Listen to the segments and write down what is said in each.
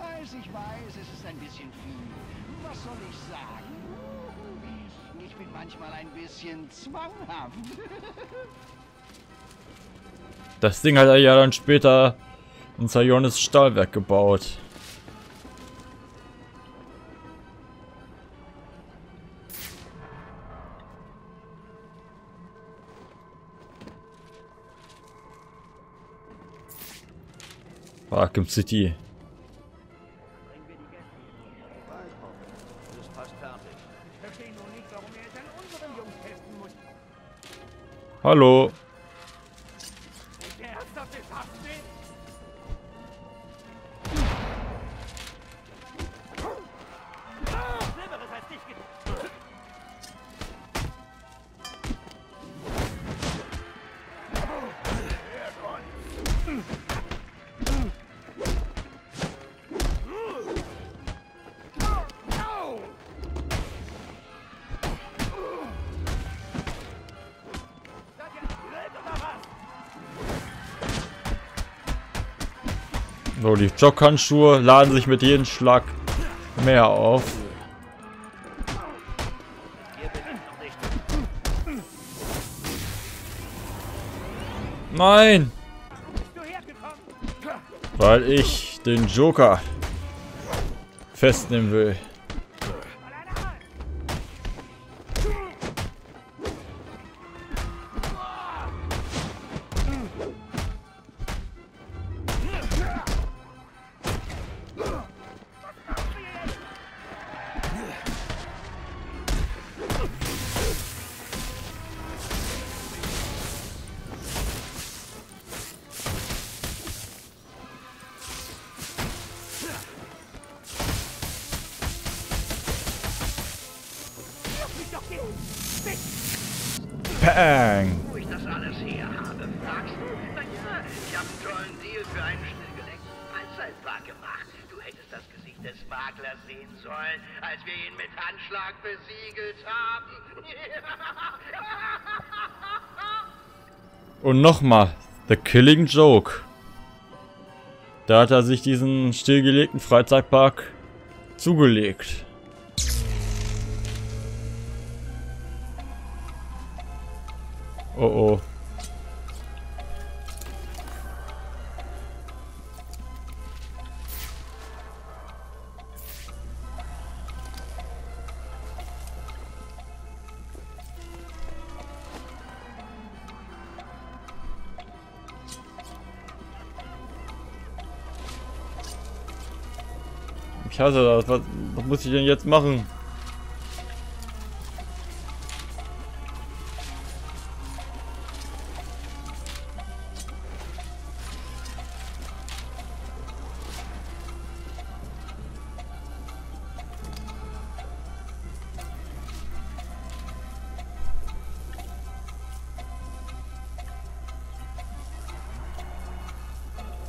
weiß, ich weiß, es ist ein bisschen viel. Was soll ich sagen? Ich bin manchmal ein bisschen zwanghaft. Das Ding hat er ja dann später in Sionis Stahlwerk gebaut. Arkham City. Hallo. Ist So, die Joghandschuhe laden sich mit jedem Schlag mehr auf. Nein! Weil ich den Joker festnehmen will. Pang! Wo ich das alles her habe, fragst du? Naja, ich habe einen tollen Deal für einen stillgelegten Freizeitpark gemacht. Du hättest das Gesicht des Maklers sehen sollen, als wir ihn mit Handschlag besiegelt haben. Und nochmal, The Killing Joke. Da hat er sich diesen stillgelegten Freizeitpark zugelegt. Oh oh. Ich hasse das. Was, was muss ich denn jetzt machen?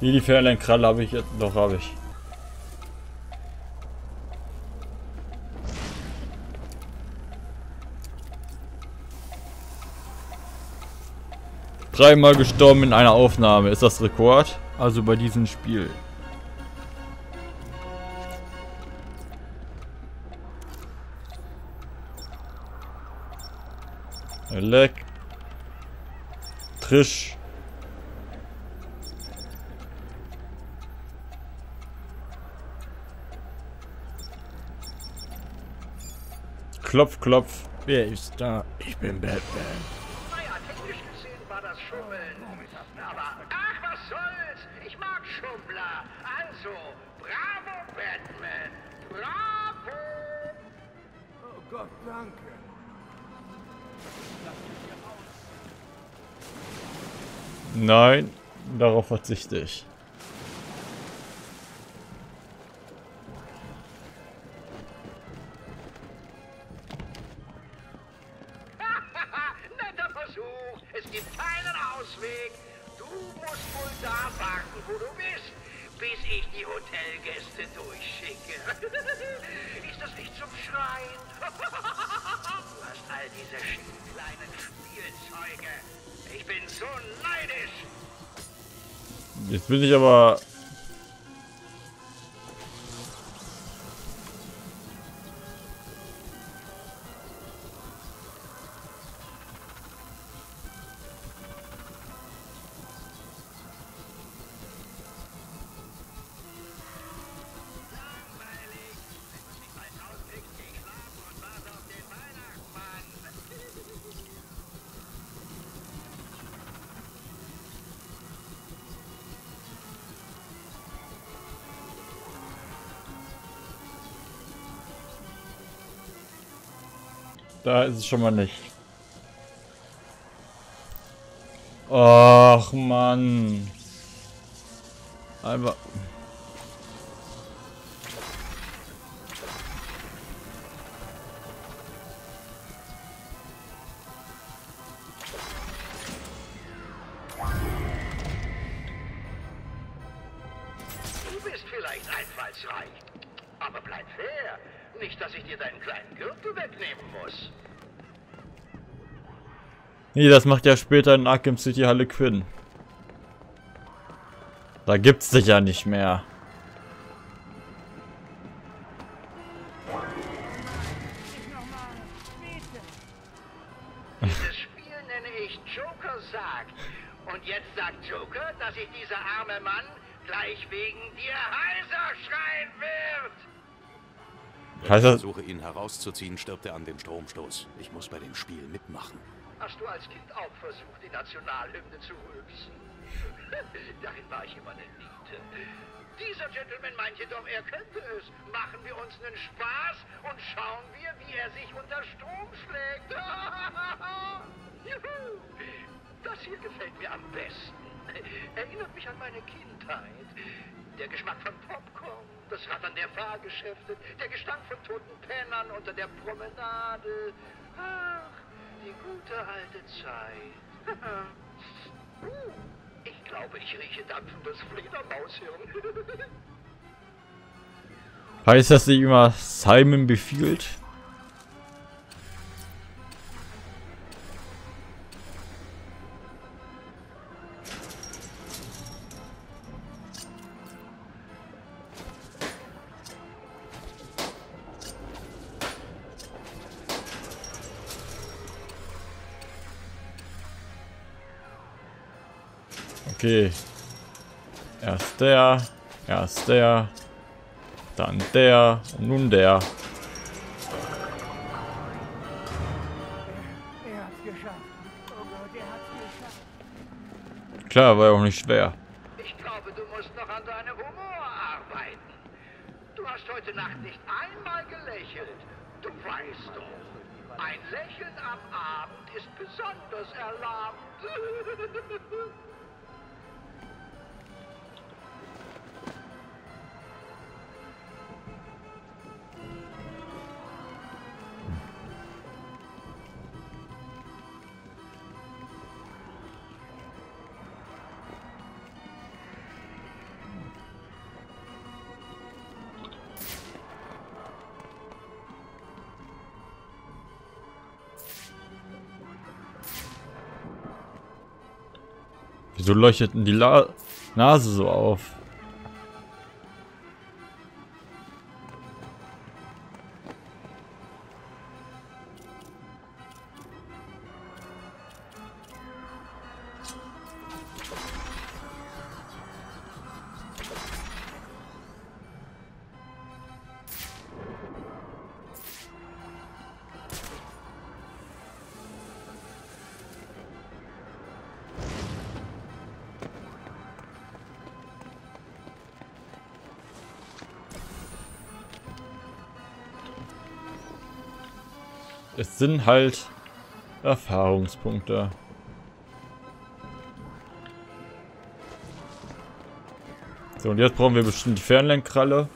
Wie die Fernlenkkralle habe ich jetzt. Doch, habe ich. Dreimal gestorben in einer Aufnahme. Ist das Rekord? Also bei diesem Spiel. Leck. Klopf, klopf. Wer ist da? Ich bin Batman. naja, technisch gesehen war das Schummeln. Aber ach, was soll's? Ich mag Schummler. Also, bravo, Batman. Bravo! Oh Gott, danke. Nein, darauf verzichte ich. Wo du bist, bis ich die Hotelgäste durchschicke. Ist das nicht zum Schreien? Du hast all diese schicken kleinen Spielzeuge. Ich bin so neidisch. Jetzt bin ich aber... Da ist es schon mal nicht. Ach, Mann. Einfach... Nee, das macht ja später in Arkham City Halle Quinn. Da gibt's dich ja nicht mehr. Dieses Spiel nenne ich Joker sagt. Und jetzt sagt Joker, dass sich dieser arme Mann gleich wegen dir heiser schreien wird. Heißt ich versuche ihn herauszuziehen, stirbt er an dem Stromstoß. Ich muss bei dem Spiel mitmachen. Hast du als Kind auch versucht, die Nationalhymne zu rülpsen? Darin war ich immer eine Niete. Dieser Gentleman meint jedoch, er könnte es. Machen wir uns einen Spaß und schauen wir, wie er sich unter Strom schlägt. Juhu. Das hier gefällt mir am besten. Erinnert mich an meine Kindheit. Der Geschmack von Popcorn, das Rattern der Fahrgeschäfte, der Gestank von toten Pennern unter der Promenade. Ach, die gute alte Zeit. Ich glaube, ich rieche dampfendes Fledermaushirn. heißt das nicht immer Simon befiehlt? Okay. Erst der, erst der, dann der und nun der. Er. Oh. Klar, war ja auch nicht schwer. Wieso leuchtet denn die La Nase so auf? Sind halt Erfahrungspunkte. So, und jetzt brauchen wir bestimmt die Fernlenkkralle.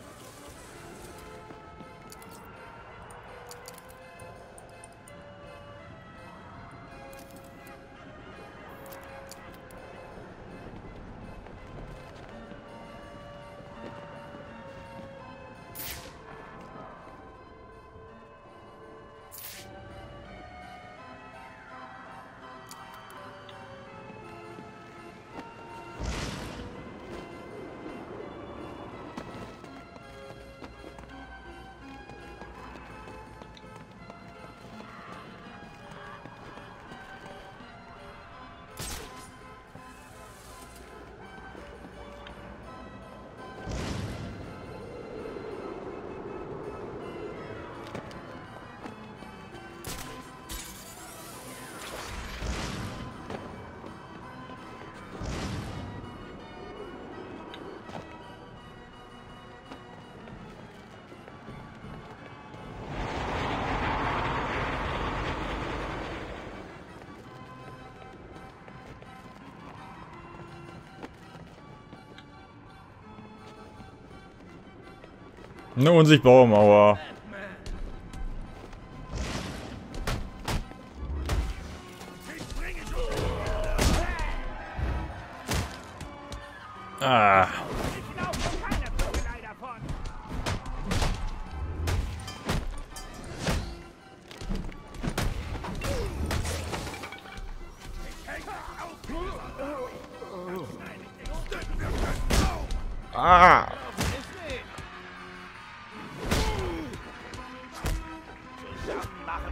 Eine unsichtbare Mauer.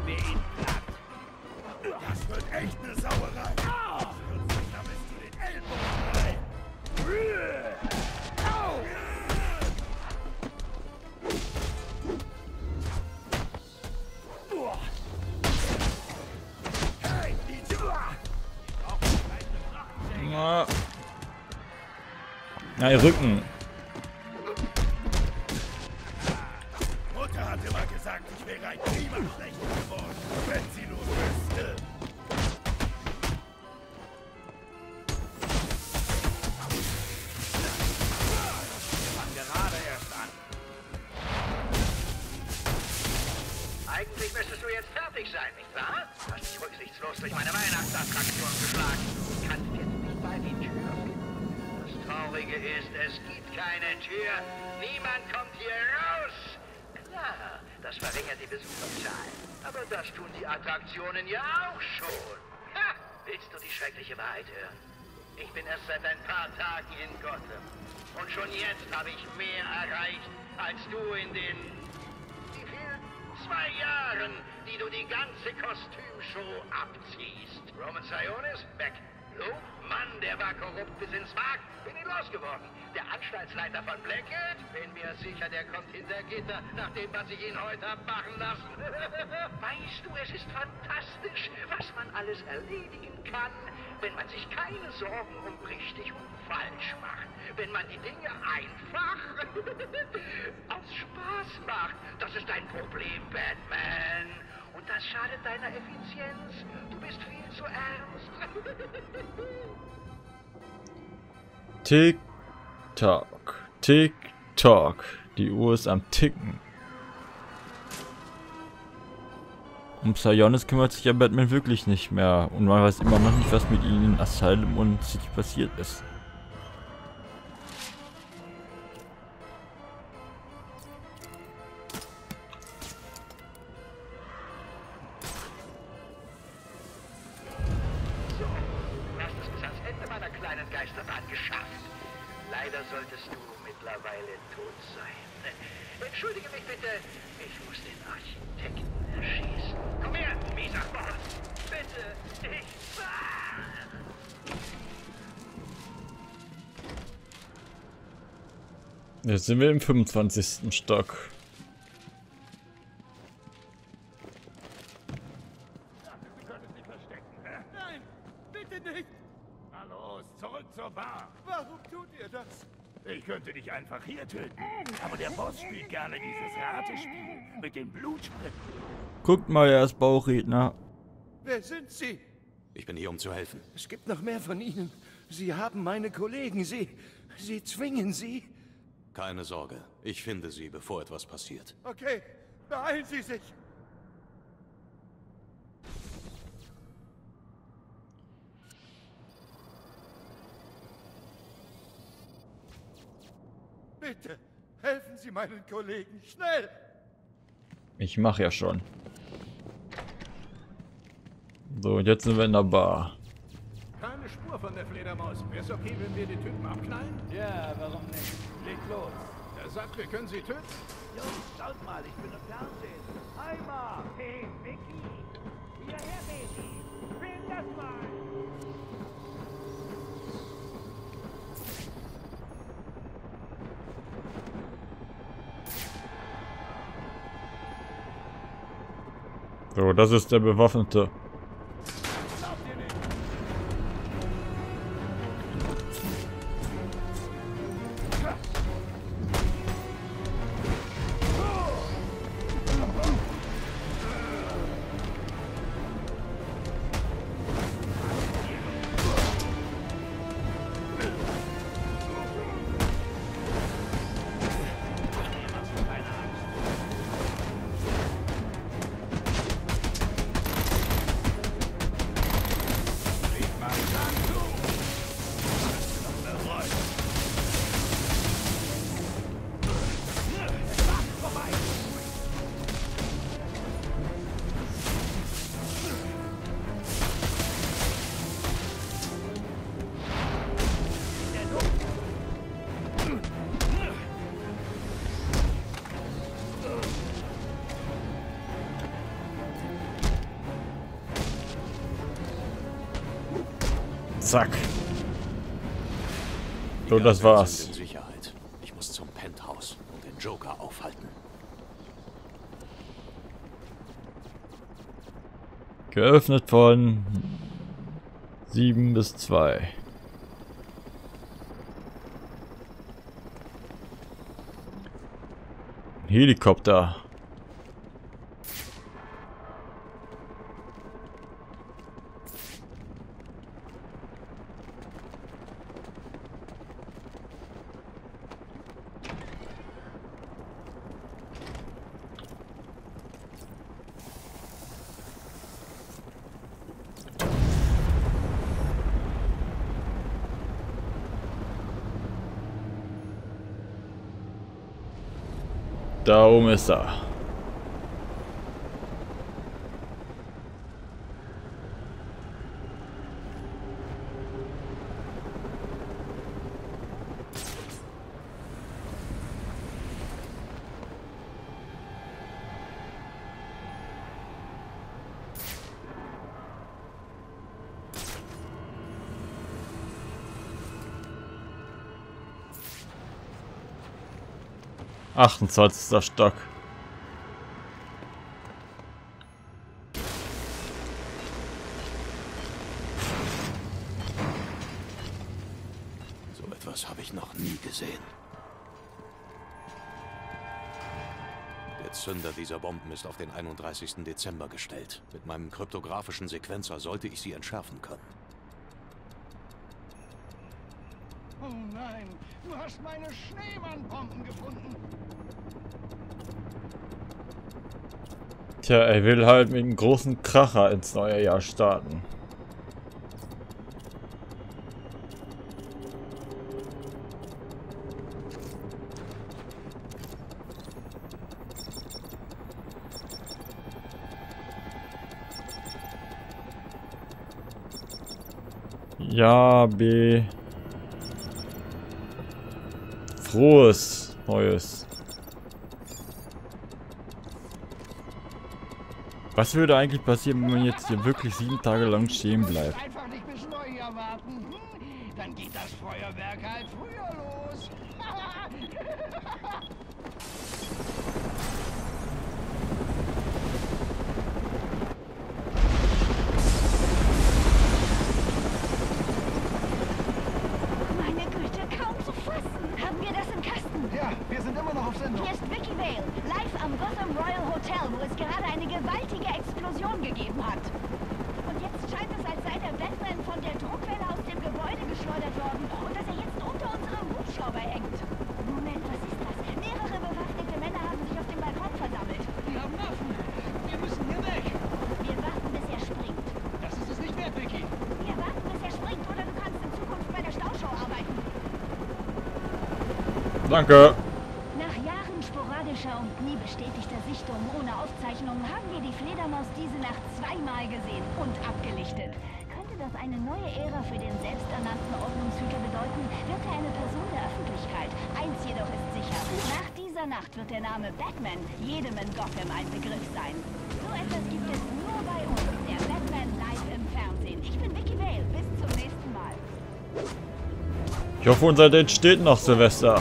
Wir ihn platt. Das wird echt eine Sauerei. Da bist du den Ellbogen rein. Na, ihr Rücken. Kommt hier raus. Klar, das verringert die Besucherzahl. Aber das tun die Attraktionen ja auch schon. Ha! Willst du die schreckliche Wahrheit hören? Ich bin erst seit ein paar Tagen in Gotham. Und schon jetzt habe ich mehr erreicht, als du in den wie viel? Zwei Jahren, die du die ganze Kostümshow abziehst. Roman Sionis, weg. Lou, Mann, der war korrupt bis ins Mark. Bin ihn losgeworden. Der Anstaltsleiter von Blackgate? Bin mir sicher, der kommt hinter Gitter, nach dem, was ich ihn heute hab machen lassen. weißt du, es ist fantastisch, was man alles erledigen kann, wenn man sich keine Sorgen um richtig und falsch macht. Wenn man die Dinge einfach aus Spaß macht. Das ist dein Problem, Batman. Und das schadet deiner Effizienz. Du bist viel zu ernst. Tick, tock. Tick, tock. Die Uhr ist am Ticken. Um Psionis kümmert sich ja Batman wirklich nicht mehr. Und man weiß immer noch nicht, was mit ihnen in Asylum und City passiert ist. Jetzt sind wir im 25. Stock. Sie können sich verstecken. Nein, bitte nicht. Na los, zurück zur Bar. Warum tut ihr das? Ich könnte dich einfach hier töten. Aber der Boss spielt gerne dieses Ratespiel mit den Blutspritten. Guckt mal, er ist Bauchredner. Wer sind Sie? Ich bin hier, um zu helfen. Es gibt noch mehr von Ihnen. Sie haben meine Kollegen. Sie. Sie zwingen Sie. Keine Sorge. Ich finde sie, bevor etwas passiert. Okay, beeilen Sie sich. Bitte, helfen Sie meinen Kollegen. Schnell! Ich mach ja schon. So, und jetzt sind wir in der Bar. Keine Spur von der Fledermaus. Wär's okay, wenn wir die Typen abknallen? Ja, warum nicht? Leg los. Er sagt, wir können sie töten. Jungs, schaut mal, ich bin im Fernsehen. Heimer! Hey, Vicky! Hierher, Baby! Film das mal! So, das ist der Bewaffnete. Zack. So, das war's. in Sicherheit. Ich muss zum Penthouse und den Joker aufhalten. Geöffnet von 7 bis 2. Helikopter. Da oben ist er. Achtundzwanzigster Stock. So etwas habe ich noch nie gesehen. Der Zünder dieser Bomben ist auf den 31. Dezember gestellt. Mit meinem kryptografischen Sequenzer sollte ich sie entschärfen können. Oh nein, du hast meine Schneemannbomben gefunden. Tja, er will halt mit einem großen Kracher ins neue Jahr starten. Ja, B. Frohes Neues. Was würde eigentlich passieren, wenn man jetzt hier wirklich sieben Tage lang stehen bleibt? Einfach nicht bis Neujahr warten. Hm? Dann geht das Feuerwerk halt früher los. ja, wir sind immer noch auf Sendung. Hier ist Vicky Vale, live am Gotham Royal Hotel, wo es gerade eine gewaltige Explosion gegeben hat. Und jetzt scheint es, als sei der Batman von der Druckwelle aus dem Gebäude geschleudert worden und dass er jetzt unter unserem Hubschrauber hängt. Moment, was ist das? Mehrere bewaffnete Männer haben sich auf dem Balkon versammelt. Die haben Waffen. Wir müssen hier weg. Wir warten, bis er springt. Das ist es nicht wert, Vicky. Wir warten, bis er springt oder du kannst in Zukunft bei der Stauschau arbeiten. Danke. Nach Jahren sporadischer und nie bestätigter Sichtungen ohne Aufzeichnungen haben wir die Fledermaus diese Nacht zweimal gesehen und abgelichtet. Könnte das eine neue Ära für den selbsternannten Ordnungshüter bedeuten, wird er eine Person der Öffentlichkeit. Eins jedoch ist sicher. Nach dieser Nacht wird der Name Batman jedem in Gotham ein Begriff sein. So etwas gibt es nur bei uns. Der Batman live im Fernsehen. Ich bin Vicky Vale. Bis zum nächsten Mal. Ich hoffe, unser Date steht noch, Silvester.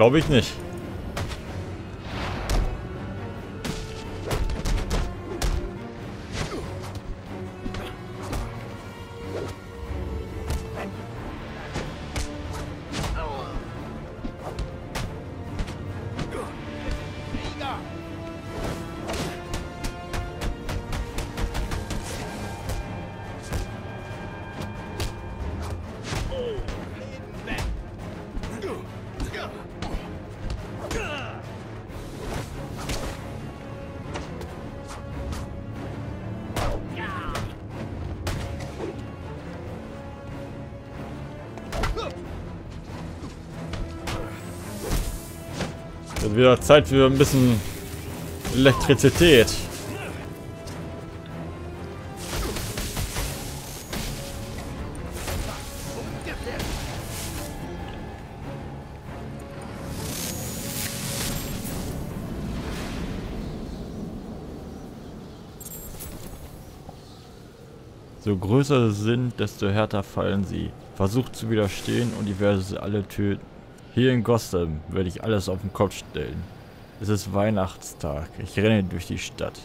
Glaube ich nicht. Wird wieder Zeit für ein bisschen Elektrizität. So größer sie sind, desto härter fallen sie. Versucht zu widerstehen und ihr werdet sie alle töten. Hier in Gotham werde ich alles auf den Kopf stellen. Es ist Weihnachtstag. Ich renne durch die Stadt.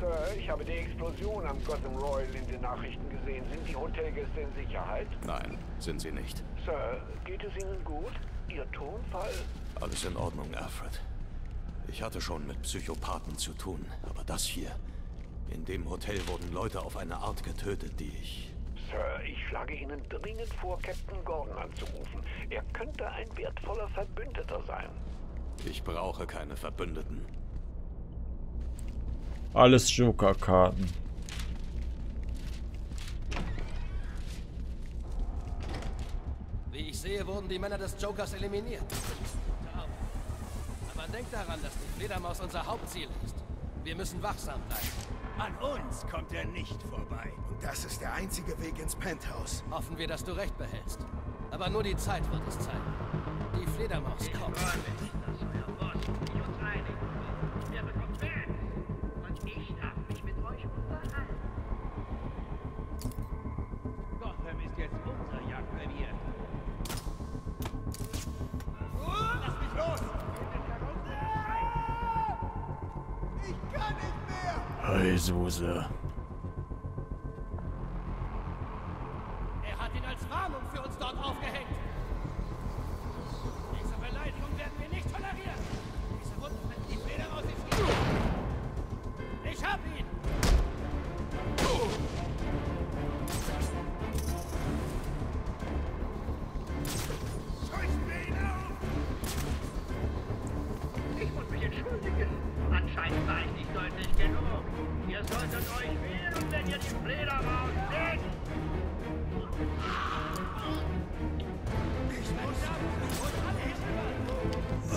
Sir, ich habe die Explosion am Gotham Royal in den Nachrichten gesehen. Sind die Hotelgäste in Sicherheit? Nein, sind sie nicht. Sir, geht es Ihnen gut? Ihr Tonfall? Alles in Ordnung, Alfred. Ich hatte schon mit Psychopathen zu tun, aber das hier... In dem Hotel wurden Leute auf eine Art getötet, die ich... Sir, ich schlage Ihnen dringend vor, Captain Gordon anzurufen. Er könnte ein wertvoller Verbündeter sein. Ich brauche keine Verbündeten. Alles Joker-Karten. Wie ich sehe, wurden die Männer des Jokers eliminiert. Aber denkt daran, dass die Fledermaus unser Hauptziel ist. Wir müssen wachsam bleiben. An uns kommt er nicht vorbei. Und das ist der einzige Weg ins Penthouse. Hoffen wir, dass du recht behältst. Aber nur die Zeit wird es zeigen. Die Fledermaus kommt. Heisuse. Er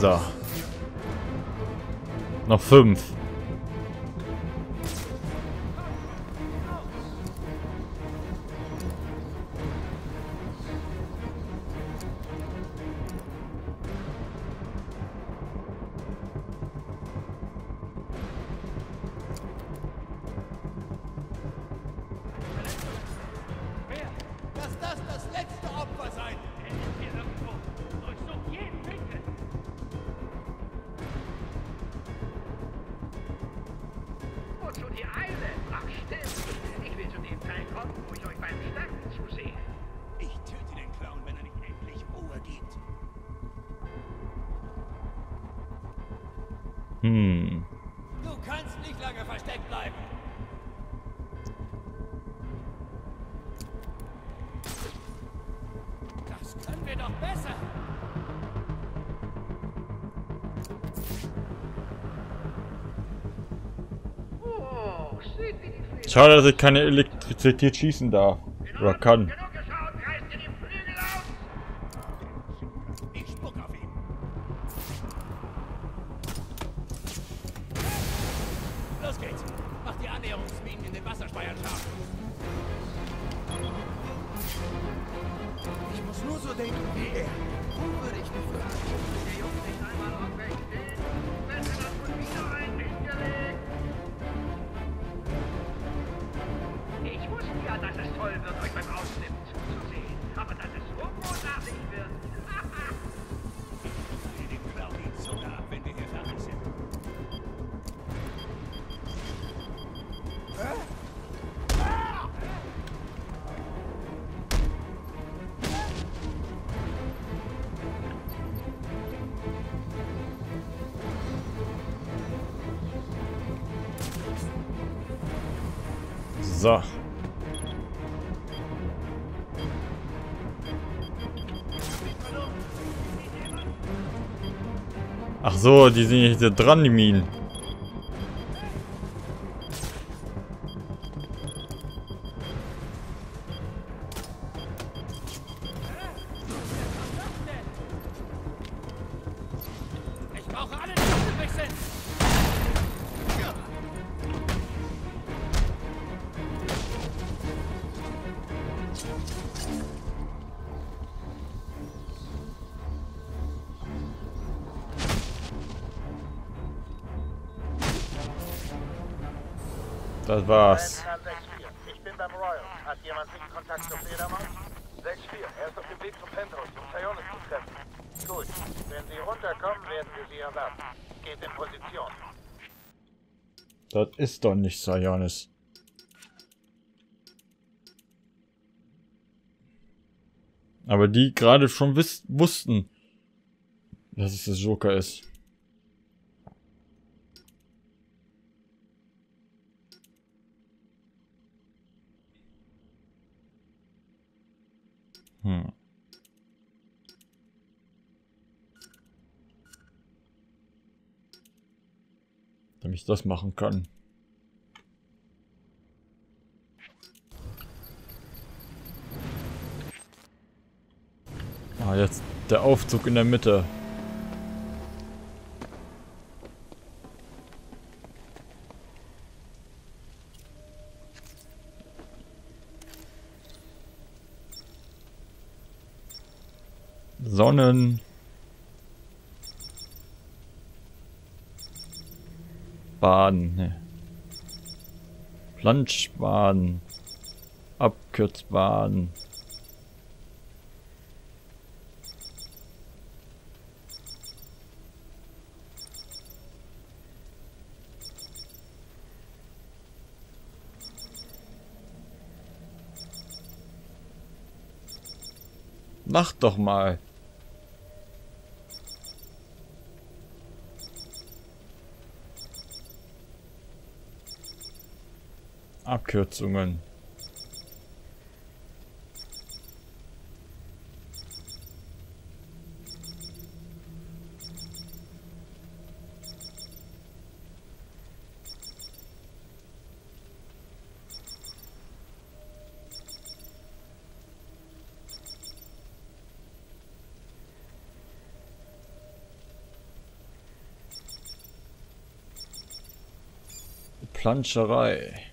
So. Noch fünf. Ich will zu dem Teil kommen, wo ich euch beim Sterben zusehe. Ich töte den Clown, wenn er nicht endlich Ruhe gibt. Hm. Du kannst nicht lange versteckt bleiben. Schade, dass ich keine Elektrizität schießen darf. Oder kann. So. Ach so, die sind so dran, die Minen. Das war's. Ich bin beim Royal. Hat jemand nicht Kontakt zur Fledermaus? 6-4. Er ist auf dem Weg zum Penthouse, um Sionis zu treffen. Gut. Wenn Sie runterkommen, werden wir Sie erwarten. Geht in Position. Das ist doch nicht Sionis. Aber die gerade schon wussten, dass es das Joker ist. Hm. Damit ich das machen kann. Ah, jetzt der Aufzug in der Mitte. Sonnen. Baden. Ne. Planschbaden. Abkürzbaden. Mach doch mal. Abkürzungen. Planscherei.